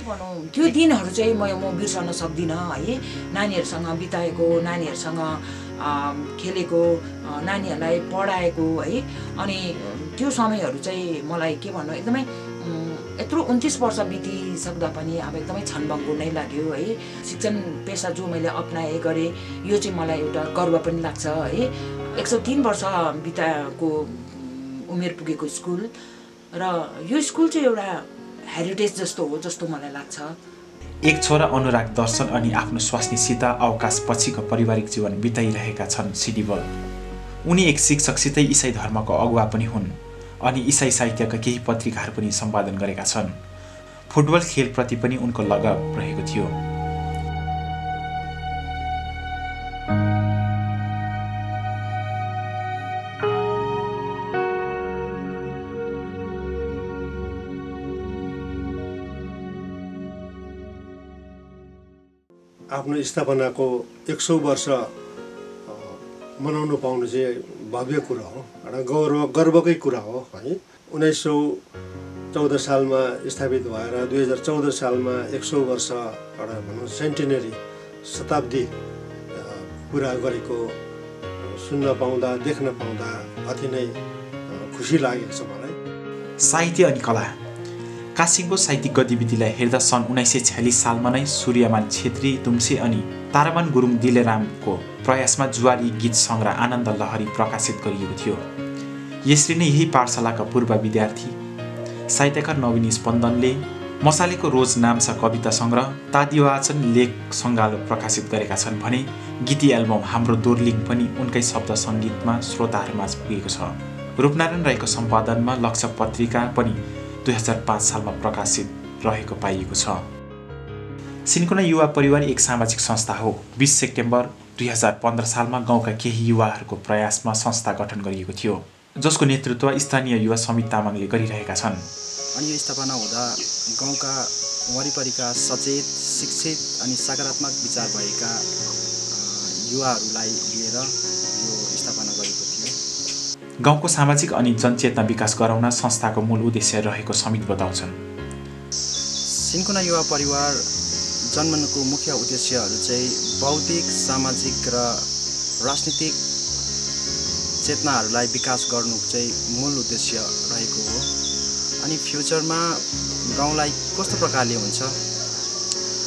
भनौँ त्यो दिनहरू चाहिँ म म बिर्सन सक्दिनँ है। नानीहरूसँग बिताएको नानीहरूसँग खेलेको नानीहरूलाई पढाएको है। अनि त्यो समयहरू चाहिँ मलाई के भन्नु एकदमै यत्रो उन्तिस वर्ष बितिसक्दा पनि अब एकदमै छनभङ्गु नै लाग्यो है। शिक्षण पेसा जो मैले अप्नाएँ गरेँ यो चाहिँ मलाई एउटा गर्व पनि लाग्छ है। एक सौ तिन वर्ष बिताएको उमेर पुगेको स्कुल र यो स्कुल चाहिँ एउटा हेरिटेज जस्तो हो जस्तो मलाई लाग्छ। एक छोरा अनुराग दर्शन अनि आफ्नो स्वास्नीसित अवकाश पछिको पारिवारिक जीवन बिताइरहेका छन् सिडिबल उनी एक शिक्षकसितै इसाई धर्मको अगुवा पनि हुन्। अनि इसाई साहित्यका केही पत्रिकाहरू पनि सम्पादन गरेका छन्। फुटबल खेलप्रति पनि उनको लगाव रहेको थियो। आफ्नो स्थापनाको एक सौ वर्ष मनाउनु पाउनु चाहिँ भव्य कुरा हो। एउटा गौरव गर्वकै कुरा हो है। उन्नाइस सौ चौध सालमा स्थापित भएर दुई हजार चौध सालमा एक सौ वर्ष एउटा भनौँ सेन्टिनरी शताब्दी पुरा गरेको सुन्न पाउँदा देख्न पाउँदा अति नै खुसी लागेको छ मलाई। साहित्य अनि कला। कासिङको साहित्यिक गतिविधिलाई हेर्दा सन् उन्नाइस सय छ्यालिस सालमा नै सूर्यमान छेत्री तुम्से अनि तारामान गुरुङ दिलेरामको प्रयासमा जुवारी गीत सङ्ग्रह आनन्द लहरी प्रकाशित गरिएको थियो। यसरी नै यही पाठशालाका पूर्व विद्यार्थी। साहित्यकार नवीन स्पन्दनले मसालेको रोज नाम छ कविता सङ्ग्रह तादिवाचन लेख सङ्गालो प्रकाशित गरेका छन् भने गीती एल्बम हाम्रो दोर्लिङ पनि उनकै शब्द सङ्गीतमा श्रोताहरूमा पुगेको छ। रूपनारायण राईको सम्पादनमा लक्ष्य पत्रिका पनि दुई हजार पाँच सालमा प्रकाशित रहेको पाइएको छ। सिन्कोना युवा परिवार एक सामाजिक संस्था हो। बिस सेप्टेम्बर दुई हजार पन्ध्र सालमा गाउँका केही युवाहरूको प्रयासमा संस्था गठन गरिएको थियो। जसको नेतृत्व स्थानीय युवा समित तामाङले गरिरहेका छन्। अनि यो स्थापना हुँदा गाउँका वरिपरिका सचेत शिक्षित अनि सकारात्मक विचार भएका युवाहरूलाई लिएर यो स्थापना गरेको थियो। गाउँको सामाजिक अनि जनचेतना विकास गराउन संस्थाको मूल उद्देश्य रहेको समित बताउँछन्। सिन्कोना युवा परिवार जन्मनुको मुख्य उद्देश्यहरू चाहिँ बौद्धिक सामाजिक र राजनीतिक चेतनाहरूलाई विकास गर्नु चाहिँ मूल उद्देश्य रहेको हो। अनि फ्युचरमा गाउँलाई कस्तो प्रकारले हुन्छ?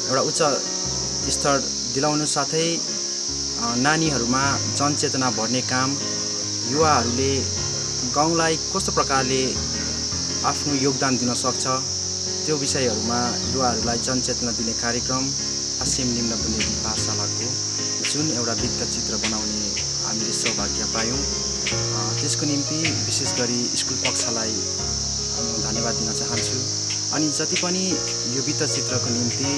एउटा उच्च स्तर दिलाउनु साथै नानीहरूमा जनचेतना भर्ने काम युवाहरूले गाउँलाई कस्तो प्रकारले आफ्नो योगदान दिन सक्छ? त्यो विषयहरूमा युवाहरूलाई जनचेतना दिने कार्यक्रम आसिम निम्न बुनियादी पाठशालाको जुन एउटा वृत्तचित्र बनाउने हामीले सौभाग्य पायौँ। त्यसको निम्ति विशेष गरी स्कुल पक्षलाई म धन्यवाद दिन चाहन्छु। अनि जति पनि यो वृत्तचित्रको निम्ति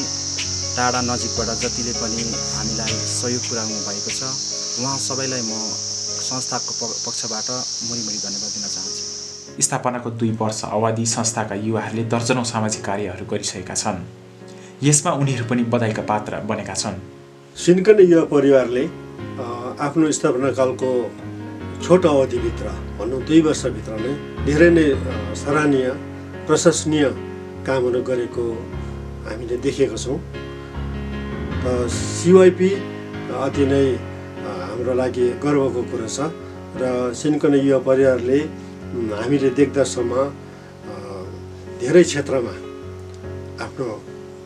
टाढा नजिकबाट जतिले पनि हामीलाई सहयोग पुर्याउनु भएको छ उहाँ सबैलाई म संस्थाको पक्षबाट मुरीमुरी धन्यवाद दिन चाहन्छु। स्थापनाको दुई वर्ष अवधि संस्थाका युवाहरूले दर्जनौँ सामाजिक कार्यहरू गरिसकेका छन्। यसमा उनीहरू पनि बधाईका पात्र बनेका छन्। सिन्कन युवा परिवारले आफ्नो स्थापनाकालको छोटो अवधिभित्र भनौँ दुई वर्षभित्र नै धेरै नै सराहनीय प्रशंसनीय कामहरू गरेको हामीले देखेका छौँ। र सिवाइपी अति नै हाम्रो लागि गर्वको कुरो छ र सिन्कन युवा परिवारले हामीले देख्दासम्म धेरै क्षेत्रमा आफ्नो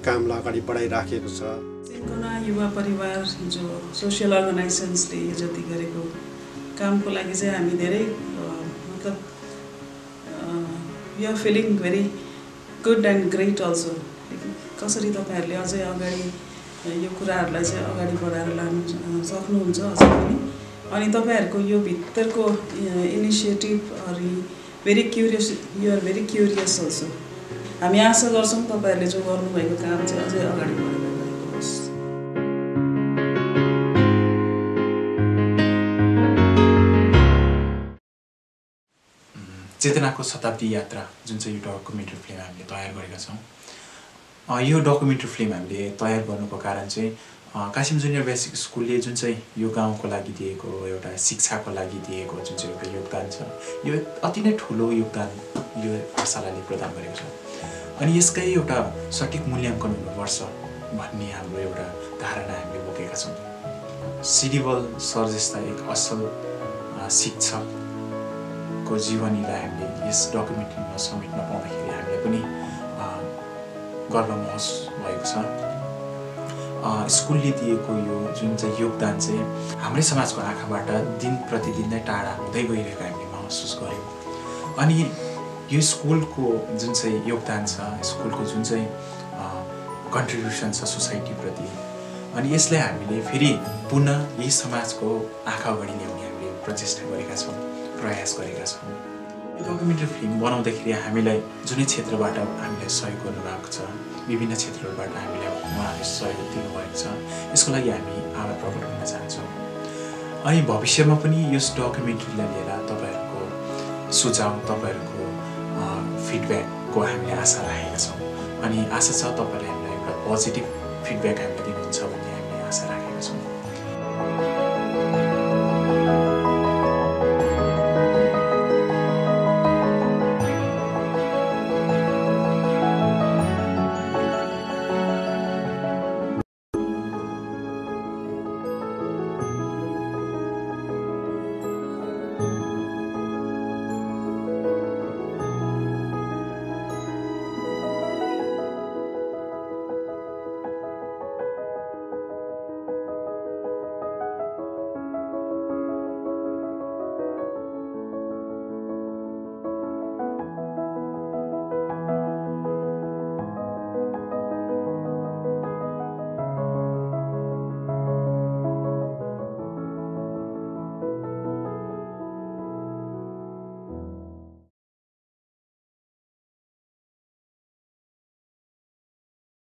कामलाई अगाडि बढाइराखेको छ। सिन्कोना युवा परिवार जो सोसियल अर्गनाइजेसन्सले यो जति गरेको कामको लागि चाहिँ हामी धेरै मतलब you are feeling very good and great also कसरी तपाईँहरूले अझै अगाडि यो कुराहरूलाई चाहिँ अगाडि बढाएर लानु सक्नुहुन्छ अझै पनि? अनि तपाईँहरूको यो भित्रको इनिसिएटिभहरू very curious you're very curious also हामी आशा गर्छौँ तपाईँहरूले जो गर्नुभएको काम चाहिँ अझै अगाडि बढेर चेतनाको शताब्दी यात्रा जुन चाहिँ यो डकुमेन्ट्री फिल्म हामीले तयार गरेका छौँ यो डकुमेन्ट्री फिल्म हामीले तयार गर्नुको कारण चाहिँ कासिम जुनियर बेसिक स्कुलले जुन चाहिँ यो गाउँको लागि दिएको एउटा शिक्षाको लागि दिएको जुन चाहिँ एउटा योगदान छ यो अति नै ठुलो योगदान यो पाठशालाले प्रदान गरेको छ। अनि यसकै एउटा सठिक मूल्याङ्कन हुनुपर्छ भन्ने हाम्रो एउटा धारणा हामीले बोकेका छौँ। सिडिबल सर जस्ता एक असल शिक्षकको जीवनीलाई हामीले यस डकुमेन्ट्रीमा समेट्न पाउँदाखेरि हामीलाई पनि गर्व महसुस भएको छ। स्कुलले दिएको यो जुन चाहिँ योगदान चाहिँ हाम्रै समाजको आँखाबाट दिन प्रतिदिन नै टाढा हुँदै गइरहेको हामीले महसुस गऱ्यौँ। अनि यो स्कुलको जुन चाहिँ योगदान छ स्कुलको जुन चाहिँ कन्ट्रिब्युसन छ सोसाइटीप्रति अनि यसलाई हामीले फेरि पुनः यही समाजको आँखा अगाडि ल्याउने हामीले प्रचेष्टा गरेका छौँ। प्रयास गरेका छौँ। यो डकुमेन्ट्री फिल्म बनाउँदाखेरि हामीलाई जुनै क्षेत्रबाट हामीलाई सहयोग गर्नुभएको छ विभिन्न क्षेत्रहरूबाट हामीलाई उहाँहरूले सहयोग दिनुभएको छ यसको लागि हामी आभार प्रकट गर्न चाहन्छौँ। अनि भविष्यमा पनि यस डकुमेन्ट्रीलाई लिएर तपाईँहरूको सुझाव तपाईँहरूको फिडब्याकको हामीले आशा राखेका छौँ। अनि आशा छ तपाईँहरूले हामीलाई एउटा पोजिटिभ फिडब्याक हामीले